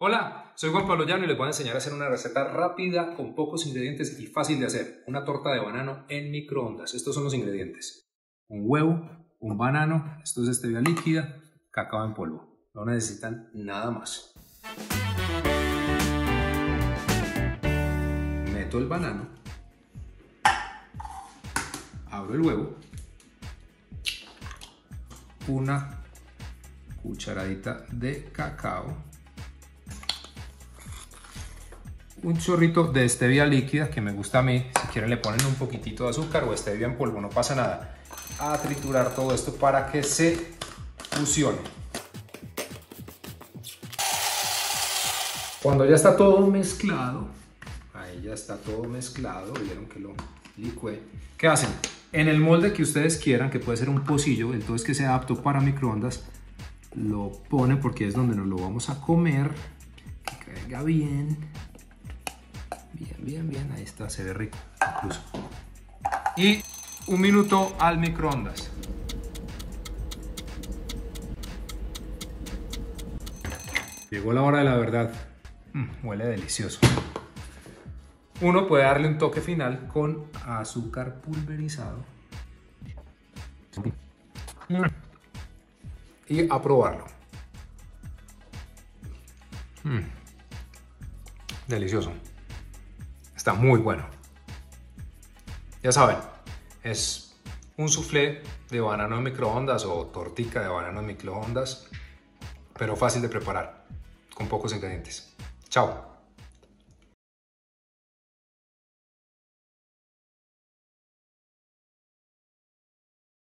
Hola, soy Juan Pablo Llano y les voy a enseñar a hacer una receta rápida con pocos ingredientes y fácil de hacer. Una torta de banano en microondas. Estos son los ingredientes. Un huevo, un banano, esto es stevia líquida, cacao en polvo. No necesitan nada más. Meto el banano, abro el huevo, una cucharadita de cacao un chorrito de stevia líquida que me gusta a mí. Si quieren le ponen un poquitito de azúcar o stevia en polvo, no pasa nada. A triturar todo esto para que se fusione. Cuando ya está todo mezclado, ahí ya está todo mezclado, vieron que lo licué. ¿Qué hacen? En el molde que ustedes quieran, que puede ser un pocillo, entonces que sea apto para microondas, lo ponen porque es donde nos lo vamos a comer, que caiga bien. Bien, bien, bien. Ahí está, se ve rico incluso. Y un minuto al microondas. Llegó la hora de la verdad. Mm, huele delicioso. Uno puede darle un toque final con azúcar pulverizado. Y a probarlo. Mm. Delicioso. Muy bueno. Ya saben, es un soufflé de banano en microondas o tortica de banano en microondas, pero fácil de preparar, con pocos ingredientes. Chao.